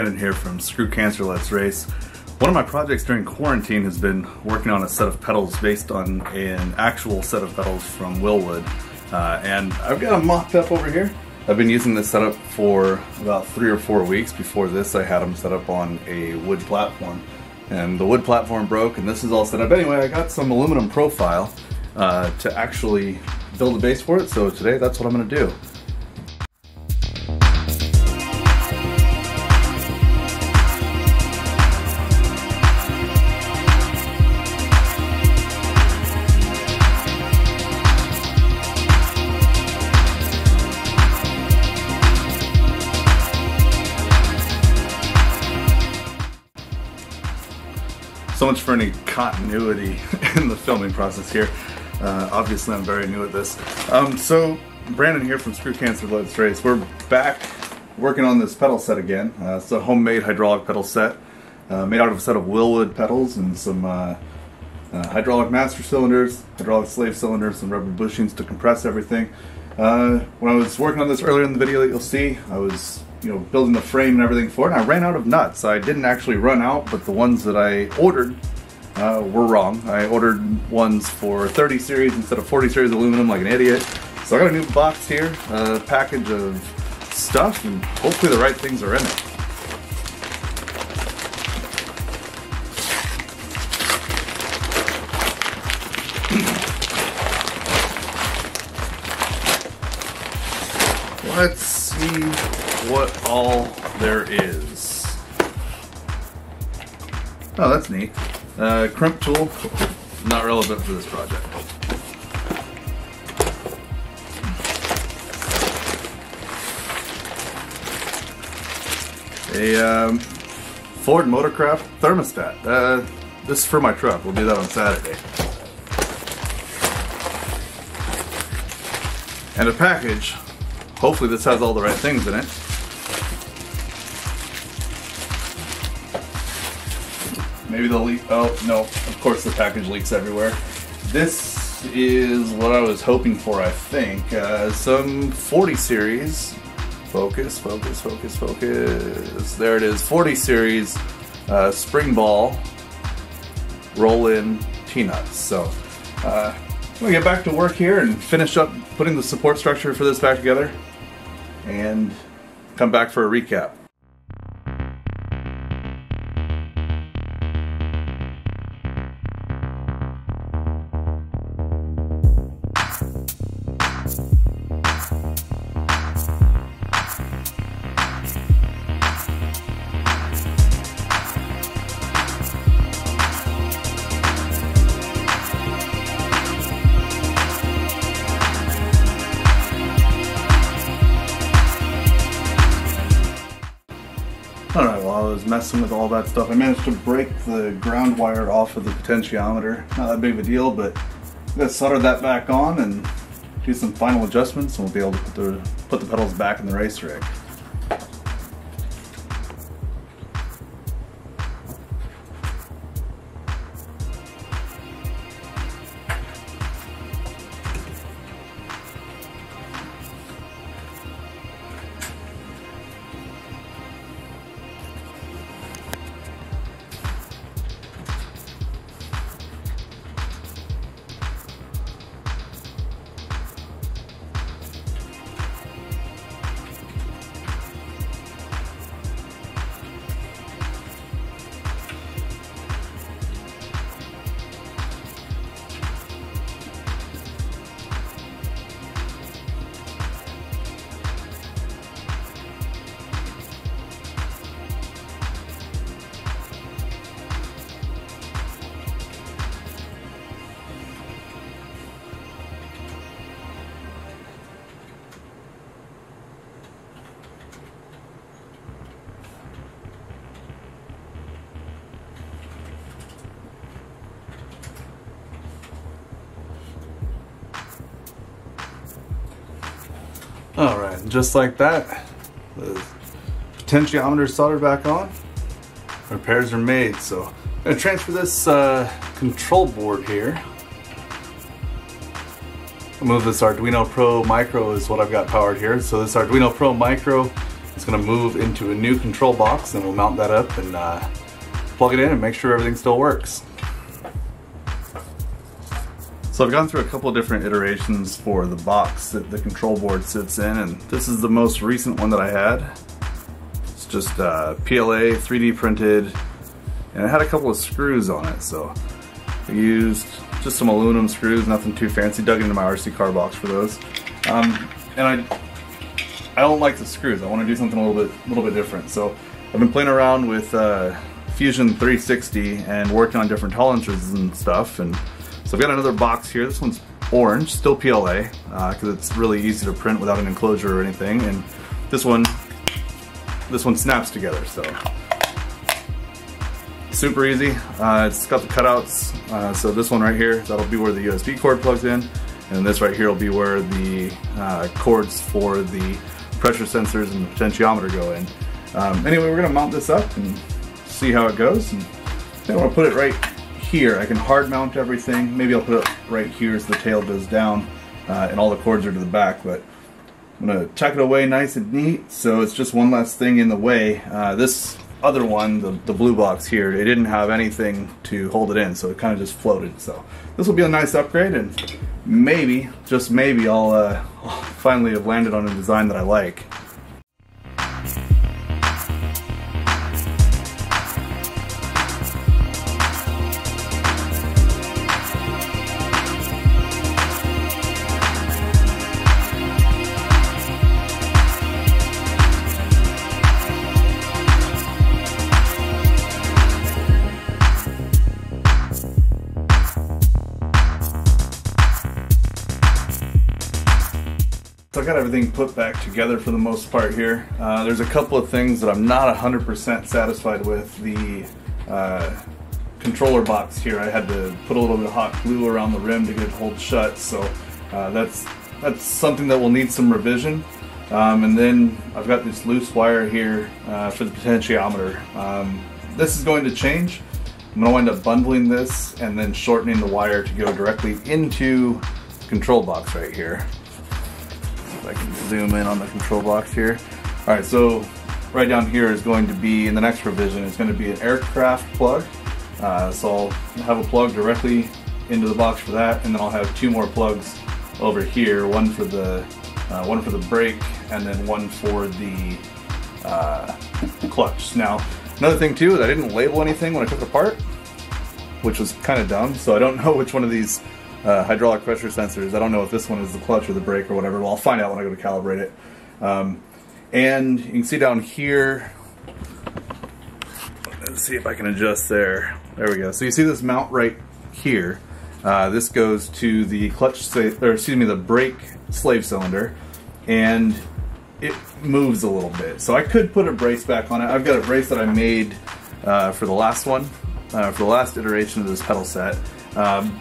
Brandon here from Screw Cancer Let's Race. One of my projects during quarantine has been working on a set of pedals based on an actual set of pedals from Wilwood. Uh, and I've got them mocked up over here. I've been using this setup for about three or four weeks. Before this I had them set up on a wood platform. And the wood platform broke and this is all set up. Anyway, I got some aluminum profile uh, to actually build a base for it. So today that's what I'm going to do. So much for any continuity in the filming process here. Uh, obviously, I'm very new at this. Um, so, Brandon here from Screw Cancer Let's Race. We're back working on this pedal set again. Uh, it's a homemade hydraulic pedal set uh, made out of a set of Wilwood pedals and some uh, uh, hydraulic master cylinders, hydraulic slave cylinders, some rubber bushings to compress everything. Uh, when I was working on this earlier in the video that you'll see, I was you know, building the frame and everything for it, and I ran out of nuts. I didn't actually run out, but the ones that I ordered uh, were wrong. I ordered ones for 30 series instead of 40 series aluminum like an idiot. So I got a new box here, a package of stuff, and hopefully the right things are in it. What all there is. Oh, that's neat. Uh, crimp tool, not relevant for this project. A um, Ford Motorcraft thermostat. Uh, this is for my truck. We'll do that on Saturday. And a package Hopefully this has all the right things in it. Maybe they'll leak. Oh, no. Of course the package leaks everywhere. This is what I was hoping for, I think. Uh, some 40 series. Focus, focus, focus, focus. There it is. 40 series uh, spring ball roll in T-nuts. So, uh, I'm going to get back to work here and finish up putting the support structure for this back together and come back for a recap. Alright, while I was messing with all that stuff, I managed to break the ground wire off of the potentiometer. Not that big of a deal, but I'm gonna solder that back on and do some final adjustments and we'll be able to put the, put the pedals back in the race rig. All right, just like that, the potentiometer is soldered back on. Repairs are made, so I'm gonna transfer this uh, control board here. Move this Arduino Pro Micro is what I've got powered here. So this Arduino Pro Micro is gonna move into a new control box and we'll mount that up and uh, plug it in and make sure everything still works. So I've gone through a couple different iterations for the box that the control board sits in and this is the most recent one that I had. It's just uh, PLA, 3D printed, and it had a couple of screws on it so I used just some aluminum screws, nothing too fancy, dug into my RC car box for those. Um, and I I don't like the screws, I want to do something a little bit, little bit different. So I've been playing around with uh, Fusion 360 and working on different tolerances and stuff and so I've got another box here. This one's orange, still PLA, because uh, it's really easy to print without an enclosure or anything. And this one, this one snaps together, so super easy. Uh, it's got the cutouts. Uh, so this one right here, that'll be where the USB cord plugs in, and this right here will be where the uh, cords for the pressure sensors and the potentiometer go in. Um, anyway, we're gonna mount this up and see how it goes. And I want to put it right here. I can hard mount everything. Maybe I'll put it right here as the tail goes down uh, and all the cords are to the back, but I'm gonna tuck it away nice and neat so it's just one less thing in the way. Uh, this other one, the, the blue box here, it didn't have anything to hold it in, so it kind of just floated. So this will be a nice upgrade and maybe, just maybe, I'll, uh, I'll finally have landed on a design that I like. Got everything put back together for the most part here. Uh, there's a couple of things that I'm not 100% satisfied with. The uh, controller box here, I had to put a little bit of hot glue around the rim to get it hold shut. So uh, that's that's something that will need some revision. Um, and then I've got this loose wire here uh, for the potentiometer. Um, this is going to change. I'm going to wind up bundling this and then shortening the wire to go directly into the control box right here. I can zoom in on the control box here. All right, so right down here is going to be, in the next revision, it's going to be an aircraft plug. Uh, so I'll have a plug directly into the box for that, and then I'll have two more plugs over here, one for the uh, one for the brake, and then one for the uh, clutch. Now, another thing too is I didn't label anything when I took it apart, which was kind of dumb. So I don't know which one of these uh, hydraulic pressure sensors. I don't know if this one is the clutch or the brake or whatever. Well, I'll find out when I go to calibrate it. Um, and you can see down here, let's see if I can adjust there. There we go. So you see this mount right here. Uh, this goes to the clutch, or excuse me, the brake slave cylinder, and it moves a little bit. So I could put a brace back on it. I've got a brace that I made uh, for the last one, uh, for the last iteration of this pedal set. Um,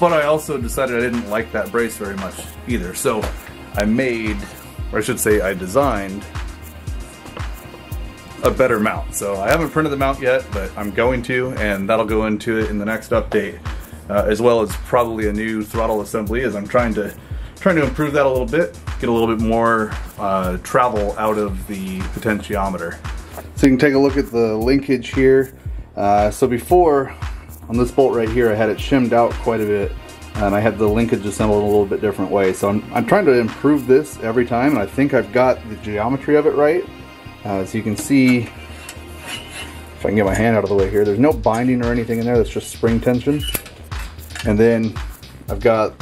but I also decided I didn't like that brace very much either. So I made, or I should say I designed, a better mount. So I haven't printed the mount yet, but I'm going to, and that'll go into it in the next update, uh, as well as probably a new throttle assembly as I'm trying to trying to improve that a little bit, get a little bit more uh, travel out of the potentiometer. So you can take a look at the linkage here. Uh, so before on this bolt right here, I had it shimmed out quite a bit and I had the linkage assembled a little bit different way. So I'm, I'm trying to improve this every time and I think I've got the geometry of it right. Uh, so you can see, if I can get my hand out of the way here, there's no binding or anything in there, that's just spring tension. And then I've got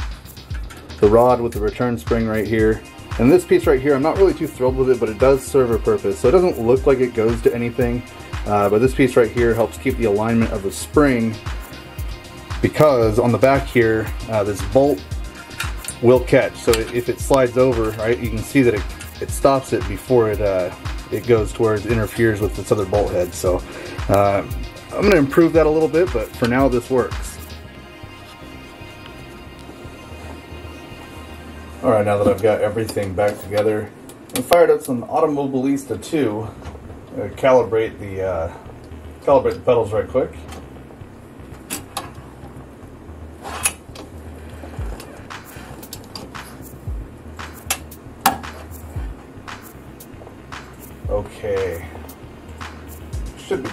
the rod with the return spring right here. And this piece right here, I'm not really too thrilled with it, but it does serve a purpose. So it doesn't look like it goes to anything, uh, but this piece right here helps keep the alignment of the spring because on the back here, uh, this bolt will catch. So if it slides over, right, you can see that it, it stops it before it uh, it goes towards interferes with this other bolt head. So uh, I'm going to improve that a little bit, but for now this works. Alright, now that I've got everything back together, I fired up some Automobilista 2 uh, calibrate the uh, calibrate the pedals right quick.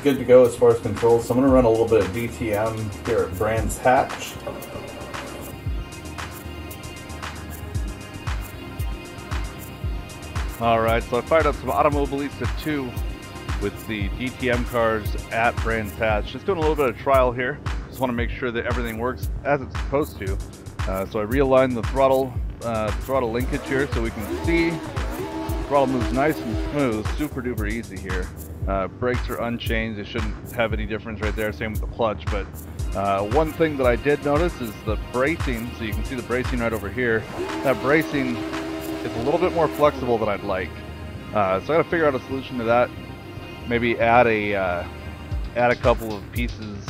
Good to go as far as controls. So I'm going to run a little bit of DTM here at Brands Hatch. Alright, so I fired up some Automobilista 2 with the DTM cars at Brands Hatch. Just doing a little bit of trial here. Just want to make sure that everything works as it's supposed to. Uh, so I realigned the throttle uh, throttle linkage here so we can see throttle moves nice and smooth, super duper easy here. Uh, brakes are unchanged, they shouldn't have any difference right there, same with the clutch, but uh, one thing that I did notice is the bracing, so you can see the bracing right over here, that bracing is a little bit more flexible than I'd like. Uh, so I gotta figure out a solution to that, maybe add a, uh, add a couple of pieces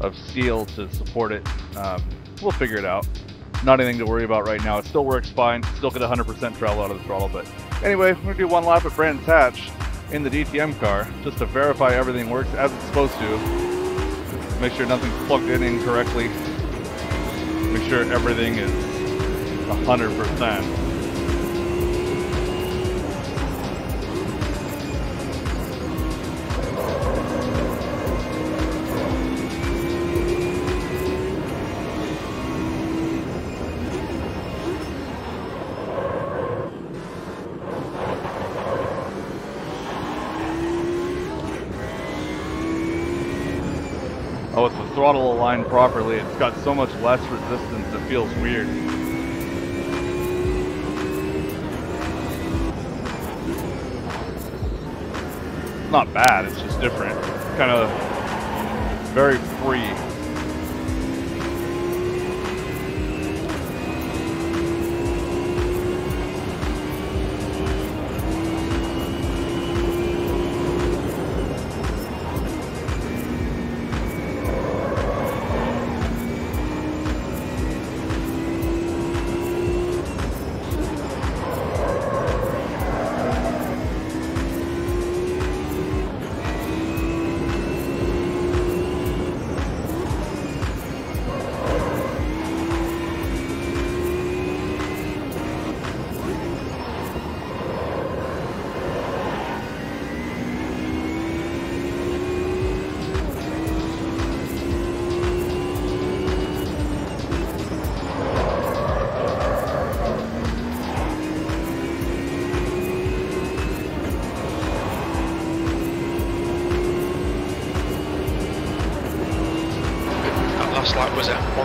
of steel to support it. Um, we'll figure it out. Not anything to worry about right now. It still works fine. Still get 100% travel out of the throttle. But anyway, we're to do one lap at Brands Hatch in the DTM car just to verify everything works as it's supposed to. Make sure nothing's plugged in incorrectly. Make sure everything is 100%. Oh, with the throttle aligned properly, it's got so much less resistance, it feels weird. Not bad, it's just different. Kind of very free.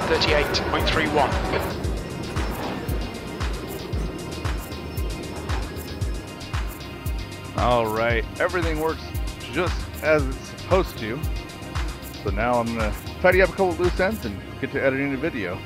38.31. All right, everything works just as it's supposed to. So now I'm gonna tidy up a couple loose ends and get to editing the video.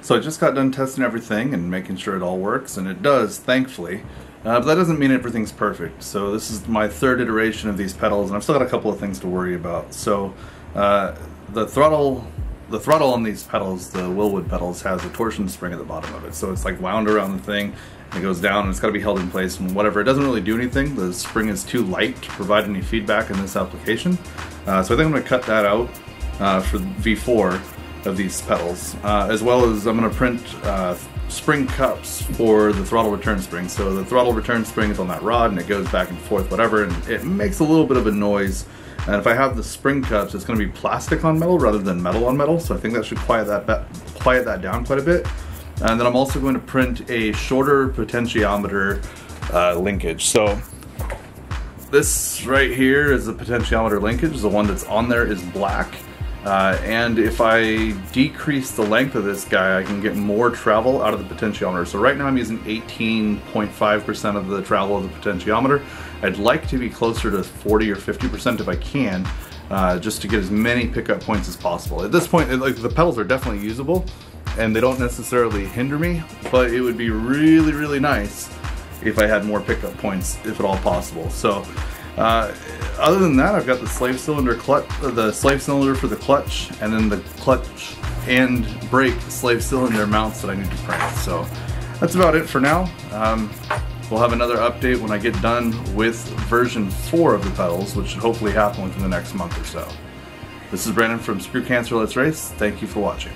So I just got done testing everything and making sure it all works, and it does, thankfully. Uh, but that doesn't mean everything's perfect. So this is my third iteration of these pedals, and I've still got a couple of things to worry about. So uh, the throttle, the throttle on these pedals, the Wilwood pedals, has a torsion spring at the bottom of it. So it's like wound around the thing, and it goes down, and it's got to be held in place. And whatever, it doesn't really do anything. The spring is too light to provide any feedback in this application. Uh, so I think I'm going to cut that out uh, for V4 of these pedals, uh, as well as I'm going to print uh, spring cups for the throttle return spring. So the throttle return spring is on that rod and it goes back and forth, whatever, and it makes a little bit of a noise. And if I have the spring cups, it's going to be plastic on metal rather than metal on metal, so I think that should quiet that quiet that down quite a bit. And then I'm also going to print a shorter potentiometer uh, linkage. So this right here is the potentiometer linkage. The one that's on there is black. Uh, and if I decrease the length of this guy, I can get more travel out of the potentiometer. So right now I'm using 18.5% of the travel of the potentiometer. I'd like to be closer to 40 or 50% if I can, uh, just to get as many pickup points as possible. At this point, like the pedals are definitely usable, and they don't necessarily hinder me, but it would be really, really nice if I had more pickup points, if at all possible. So uh, other than that, I've got the slave cylinder clutch, uh, the slave cylinder for the clutch, and then the clutch and brake slave cylinder mounts that I need to print. So that's about it for now. Um, we'll have another update when I get done with version 4 of the pedals, which should hopefully happen within the next month or so. This is Brandon from Screw Cancer Let's Race. Thank you for watching.